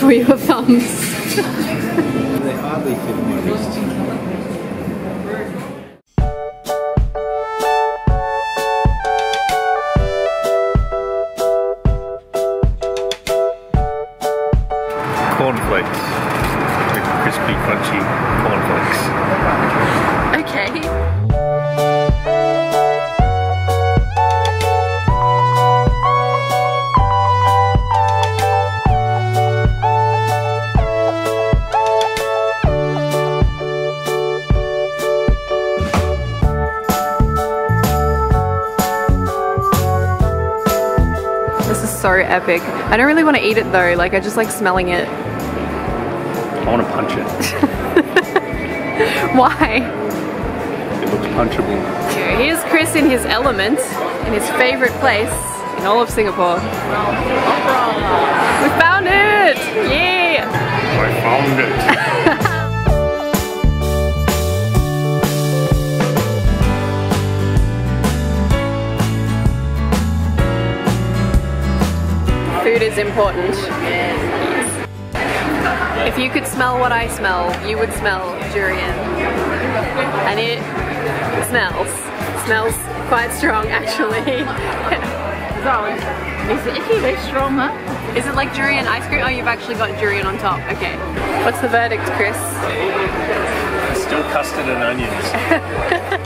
for your thumbs. They hardly fit my wrist. Cornflakes. The crispy, crunchy cornflakes. Okay. Epic. I don't really want to eat it though, like I just like smelling it. I want to punch it. Why? It looks punchable. Here's Chris in his element, in his favorite place in all of Singapore. We found it! Yeah! I found it. is important. If you could smell what I smell, you would smell durian. And it smells. Smells quite strong actually. It's actually very strong, huh? Is it like durian ice cream? Oh, you've actually got durian on top. Okay. What's the verdict, Chris? Still custard and onions.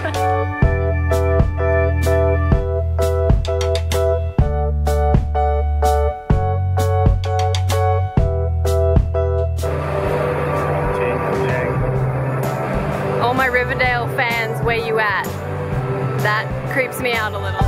a little.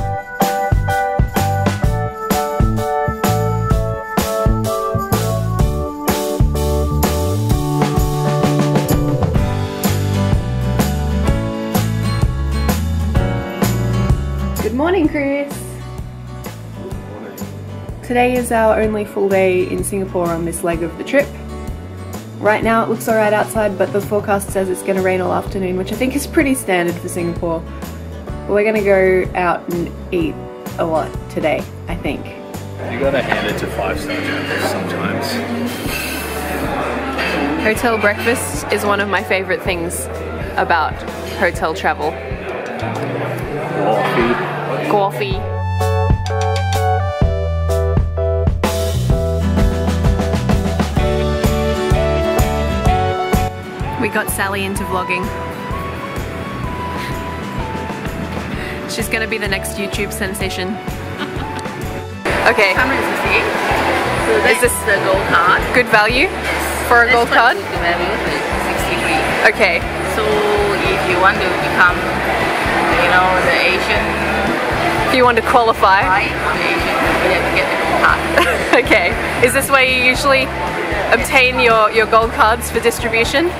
Good morning, Chris. Today is our only full day in Singapore on this leg of the trip. Right now it looks alright outside, but the forecast says it's going to rain all afternoon, which I think is pretty standard for Singapore. But we're going to go out and eat a lot today, I think. You gotta hand it to five star sometimes. Hotel breakfast is one of my favourite things about hotel travel. Coffee. Coffee. We got Sally into vlogging. She's gonna be the next YouTube sensation. Okay, 168. So Is this- the gold card. good value for a That's gold card? good value, 63. Okay, So if you want to become, you know, the Asian if you want to qualify. right, Asian, you have to get the gold card. okay, is this where you usually obtain your, your gold cards for distribution?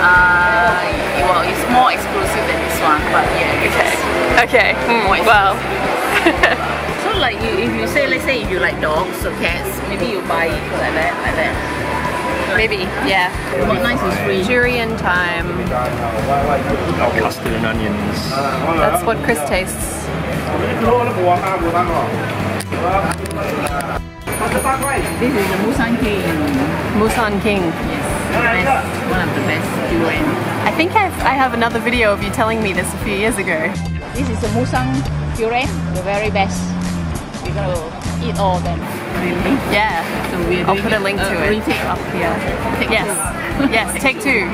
Uh, well, it's more exclusive than this one, but yeah. Okay. is- Okay, More well, So like you, if you say, let's say if you like dogs or cats, maybe you buy it like that, like that. maybe, yeah. What nice is free. Durian time. Custard and onions. That's what Chris tastes. This is the Musang King. Musang King. Yes, best, one of the best durian. I think I've, I have another video of you telling me this a few years ago. This is the Musang durian, the very best. We're gonna eat all of them. Really? Yeah. So we're I'll put a link to uh, it Retake up here. Take Yes. two. yes, take two.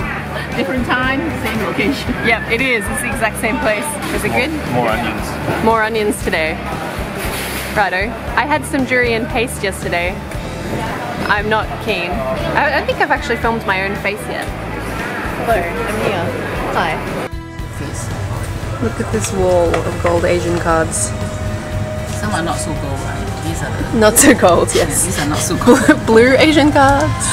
Different time, same location. Yep, it is. It's the exact same place. Is it good? More onions. More onions today. Righto. I had some durian paste yesterday. I'm not keen. I, I think I've actually filmed my own face yet. Hello, I'm here. Hi. Look at this wall of gold Asian cards. Some are not so gold, right? These are Not so gold, yes. these are not so gold. Blue Asian cards.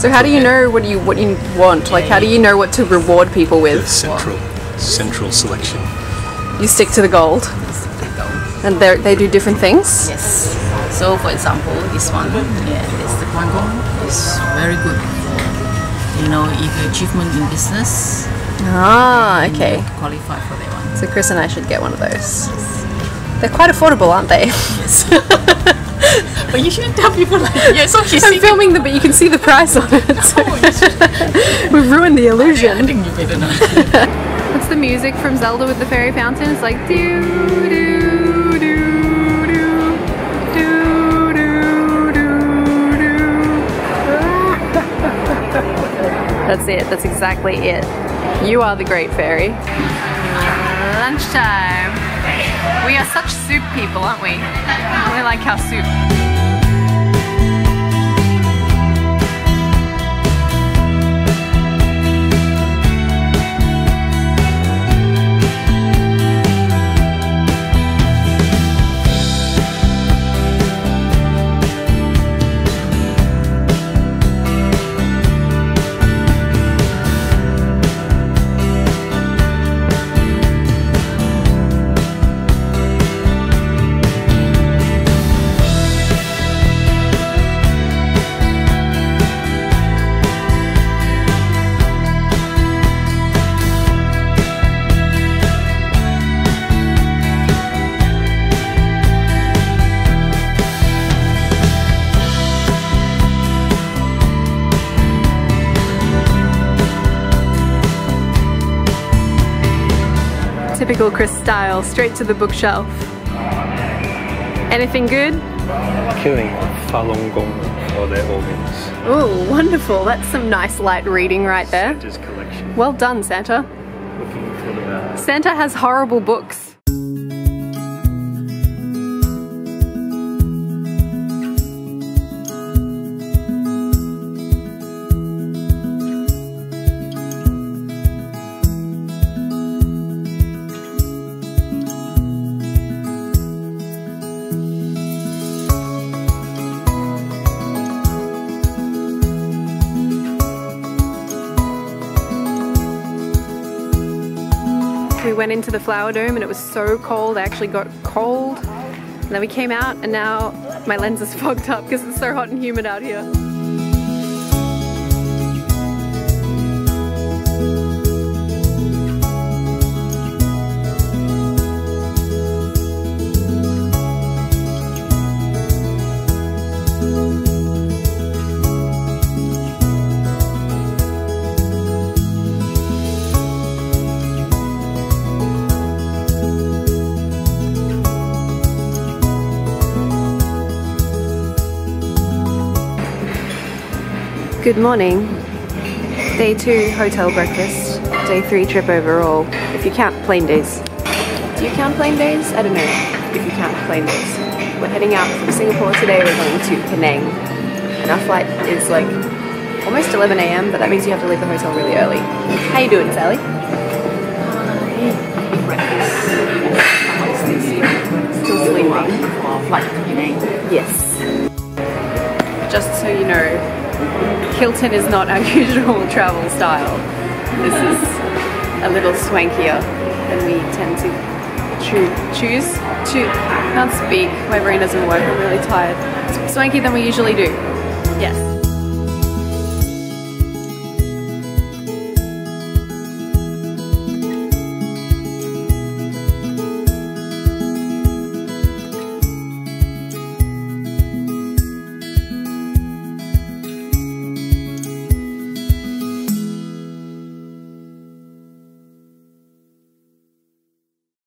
So how do you know what you what you want? Like how do you know what to reward people with? Central. Central selection. You stick to the gold, and they they do different things. yes. So for example, this one, yeah, this the one is very good. You know, if your achievement in business, Ah, okay. qualify for that one. So Chris and I should get one of those. They're quite affordable, aren't they? Yes. But you shouldn't tell people like yeah. So she's I'm filming them, but you can see the price on it. We've ruined the I illusion. think you better not. What's the music from Zelda with the fairy fountain? It's like doo do That's it. That's exactly it. You are the great fairy. Lunchtime. We are such soup people, aren't we? We like our soup. Typical Chris style, straight to the bookshelf. Anything good? Killing Falun Gong for their organs. Oh, wonderful. That's some nice light reading right there. Santa's collection. Well done, Santa. Looking for the Santa has horrible books. We went into the flower dome and it was so cold. I actually got cold. And then we came out and now my lens is fogged up because it's so hot and humid out here. Good morning. Day two hotel breakfast. Day three trip overall. If you count plane days. Do you count plane days? I don't know if you count plane days. We're heading out from Singapore today. We're going to Penang. And our flight is like almost 11 a.m. But that means you have to leave the hotel really early. How you doing, Sally? Still sleeping. Flight to Penang. Yes. Just so you know, Hilton is not our usual travel style. This is a little swankier than we tend to choo- choose. Choo- can't speak. My brain doesn't work. I'm really tired. Swankier than we usually do. Yes.